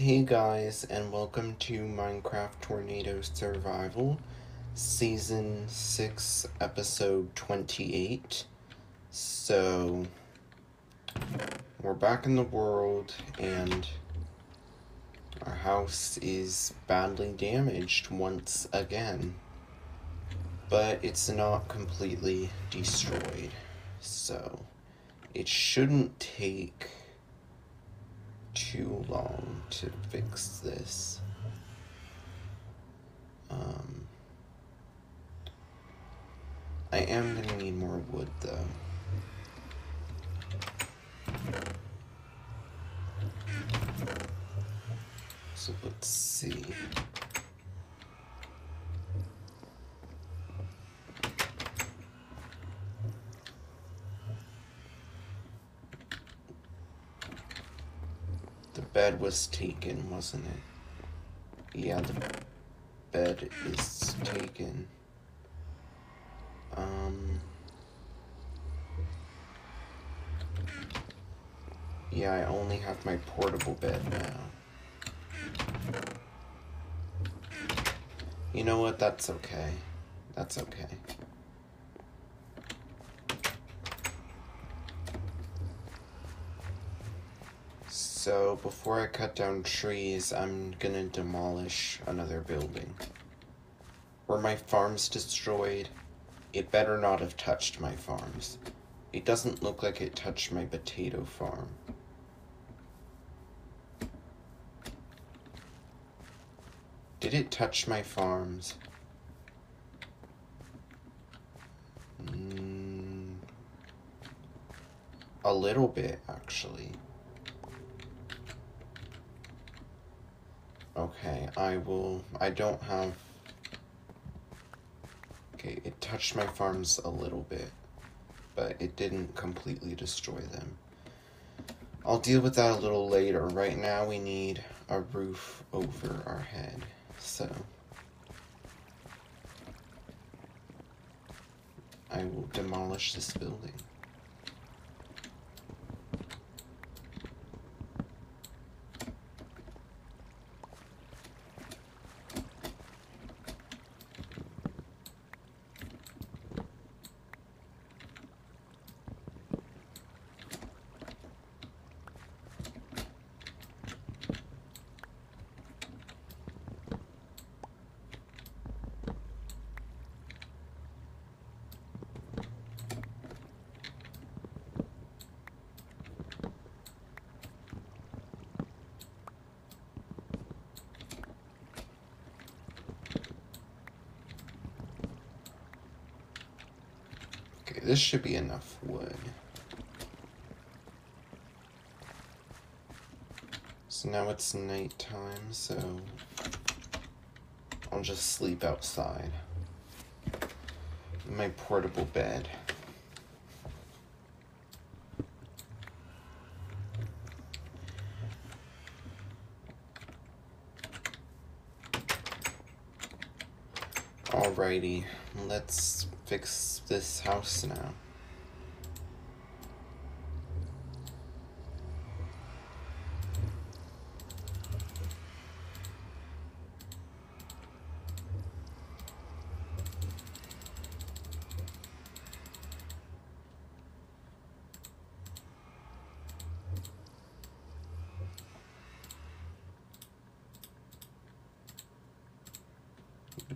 Hey guys, and welcome to Minecraft Tornado Survival, Season 6, Episode 28. So, we're back in the world, and our house is badly damaged once again. But it's not completely destroyed, so it shouldn't take too long to fix this. Um, I am gonna need more wood though. So let's see. The bed was taken, wasn't it? Yeah, the bed is taken. Um. Yeah, I only have my portable bed now. You know what? That's okay. That's okay. So before I cut down trees, I'm gonna demolish another building. Were my farms destroyed? It better not have touched my farms. It doesn't look like it touched my potato farm. Did it touch my farms? Mm, a little bit, actually. Okay, I will. I don't have. Okay, it touched my farms a little bit, but it didn't completely destroy them. I'll deal with that a little later. Right now, we need a roof over our head, so. I will demolish this building. Okay, this should be enough wood. So now it's nighttime, so I'll just sleep outside. In my portable bed. Alrighty, let's fix this house now.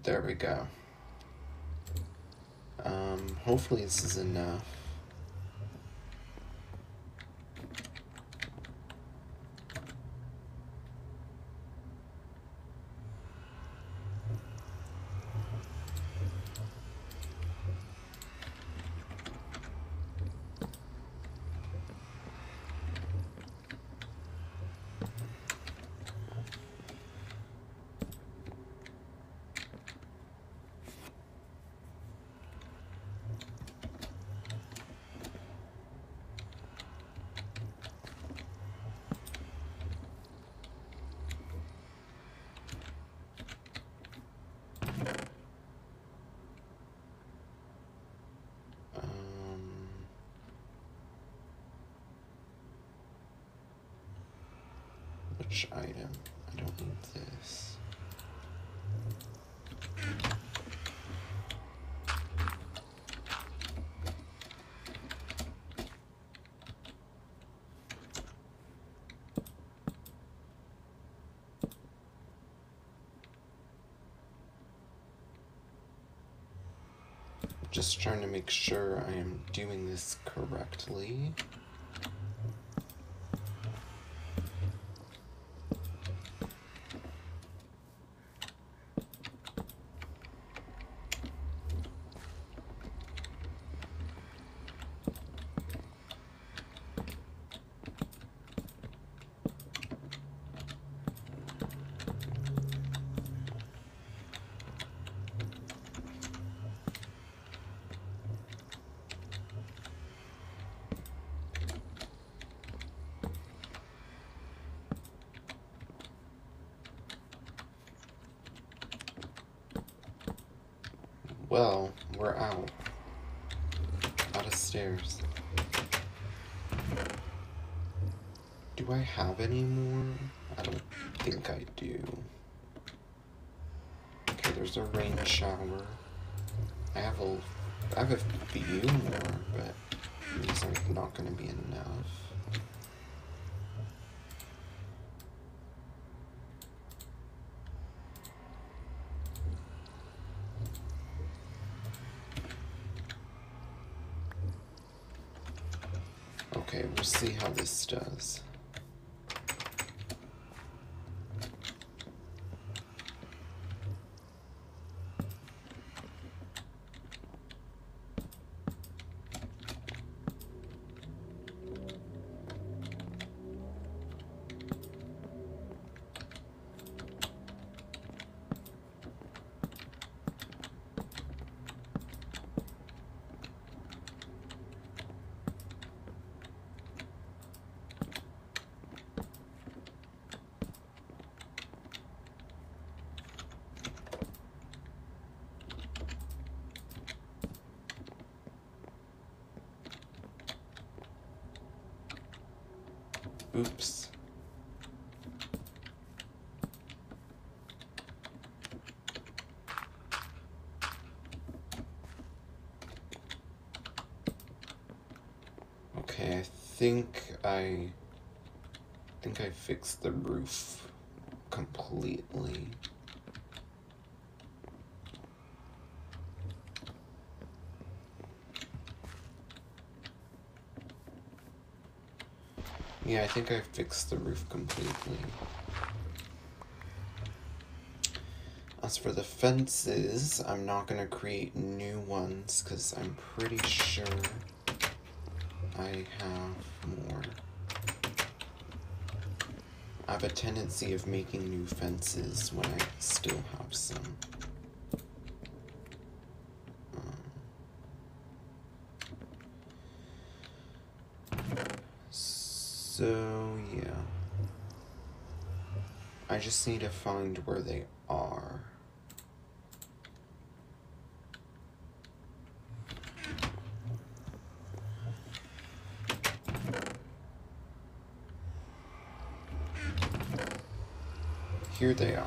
There we go. Um, hopefully this is enough. Which item? I don't need this. Just trying to make sure I am doing this correctly. Well, we're out. Out of stairs. Do I have any more? I don't think I do. Okay, there's a rain shower. I have a, I have a few more, but these are not to be enough. Okay, we'll see how this does. Oops. Okay, I think I think I fixed the roof completely. Yeah, I think I fixed the roof completely. As for the fences, I'm not going to create new ones because I'm pretty sure I have more. I have a tendency of making new fences when I still have some. So, yeah. I just need to find where they are. Here they are.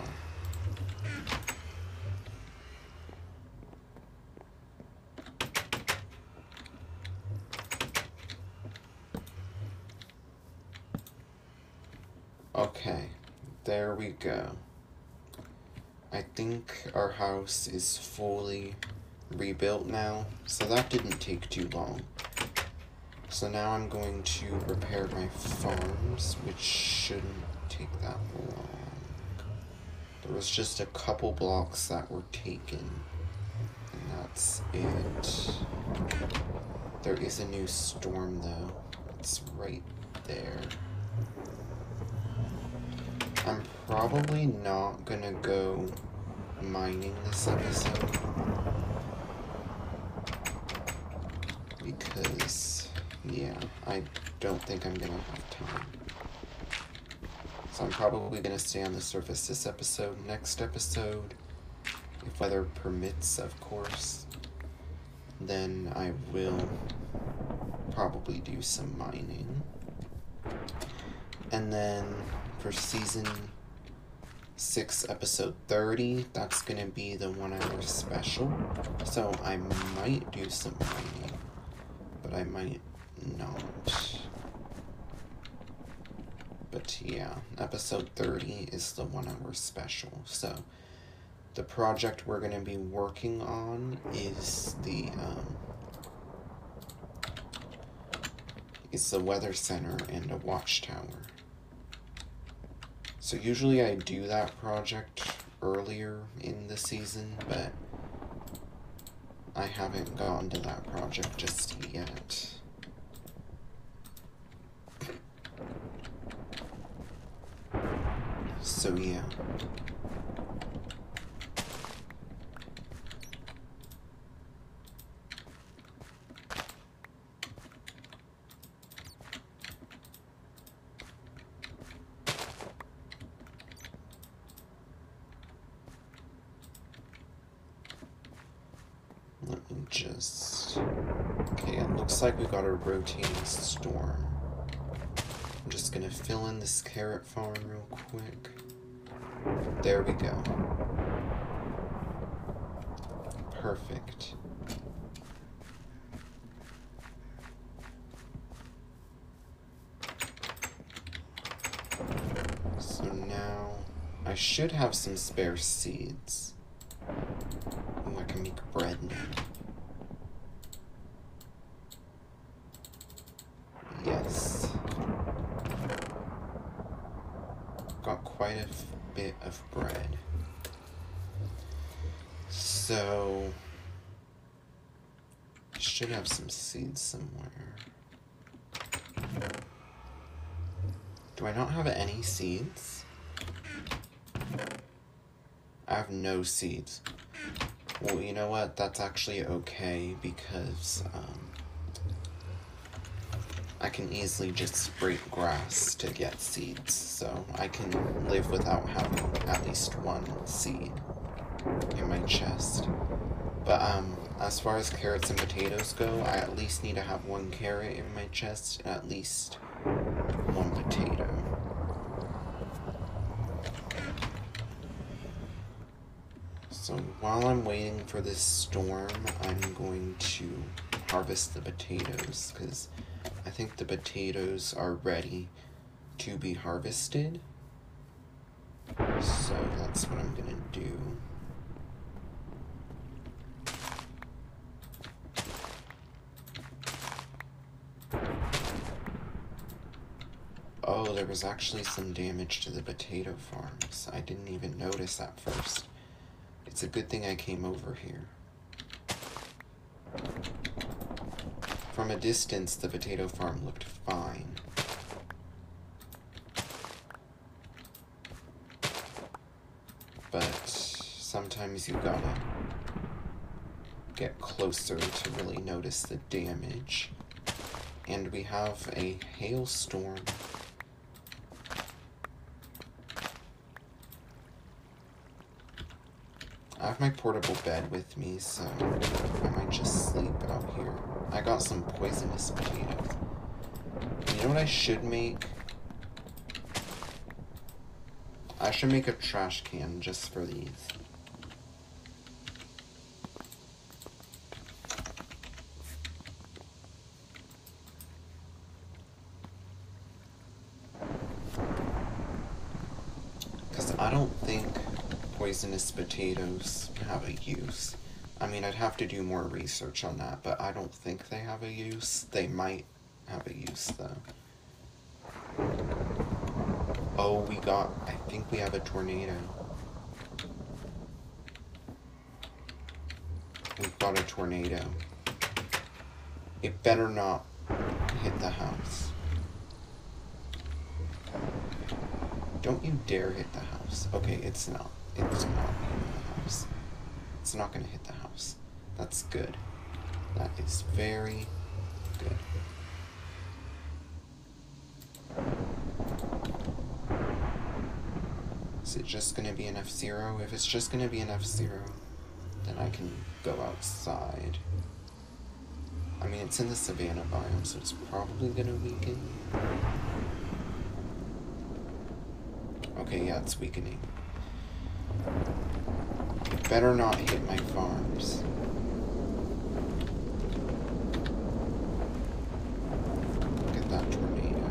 Okay, we go. Uh, I think our house is fully rebuilt now, so that didn't take too long. So now I'm going to repair my farms, which shouldn't take that long. There was just a couple blocks that were taken, and that's it. There is a new storm though. It's right there. I'm probably not gonna go mining this episode because, yeah, I don't think I'm gonna have time. So I'm probably gonna stay on the surface this episode. Next episode, if weather permits, of course, then I will probably do some mining. And then for season 6, episode 30, that's going to be the one hour special. So I might do some writing, but I might not. But yeah, episode 30 is the one hour special. So the project we're going to be working on is the um, is the weather center and a watchtower. So usually I do that project earlier in the season, but I haven't gotten to that project just yet. So yeah. Let me just... Okay, it looks like we got a rotating storm. I'm just gonna fill in this carrot farm real quick. There we go. Perfect. So now I should have some spare seeds. Ooh, I can make bread now. Yes. Got quite a bit of bread. So, should have some seeds somewhere. Do I not have any seeds? I have no seeds. Well, you know what? That's actually okay because um, I can easily just scrape grass to get seeds, so I can live without having at least one seed in my chest. But um, as far as carrots and potatoes go, I at least need to have one carrot in my chest and at least one potato. So while I'm waiting for this storm, I'm going to harvest the potatoes because I think the potatoes are ready to be harvested. So that's what I'm gonna do. Oh, there was actually some damage to the potato farms. I didn't even notice at first. It's a good thing I came over here. From a distance, the potato farm looked fine. But sometimes you gotta get closer to really notice the damage. And we have a hailstorm. I have my portable bed with me, so I just sleep out here. I got some poisonous potatoes. You know what I should make? I should make a trash can just for these. Because I don't think poisonous potatoes have a use. I mean, I'd have to do more research on that, but I don't think they have a use. They might have a use, though. Oh, we got. I think we have a tornado. We've got a tornado. It better not hit the house. Don't you dare hit the house. Okay, it's not. It's not. It's not gonna hit the house. That's good. That is very good. Is it just gonna be an F Zero? If it's just gonna be an F Zero, then I can go outside. I mean, it's in the savannah biome, so it's probably gonna weaken. Okay, yeah, it's weakening. Better not hit my farms. Look at that tornado.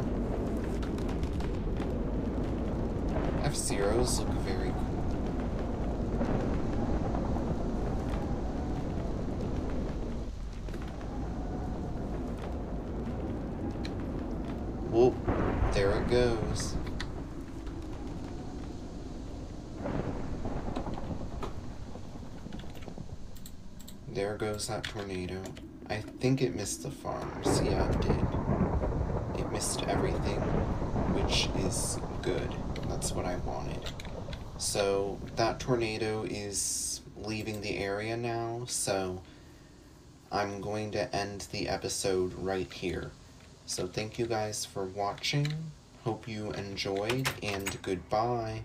F-Zeros look very cool. Whoop, there it goes. There goes that tornado. I think it missed the farms. Yeah, it did. It missed everything, which is good. That's what I wanted. So, that tornado is leaving the area now, so I'm going to end the episode right here. So, thank you guys for watching. Hope you enjoyed, and goodbye.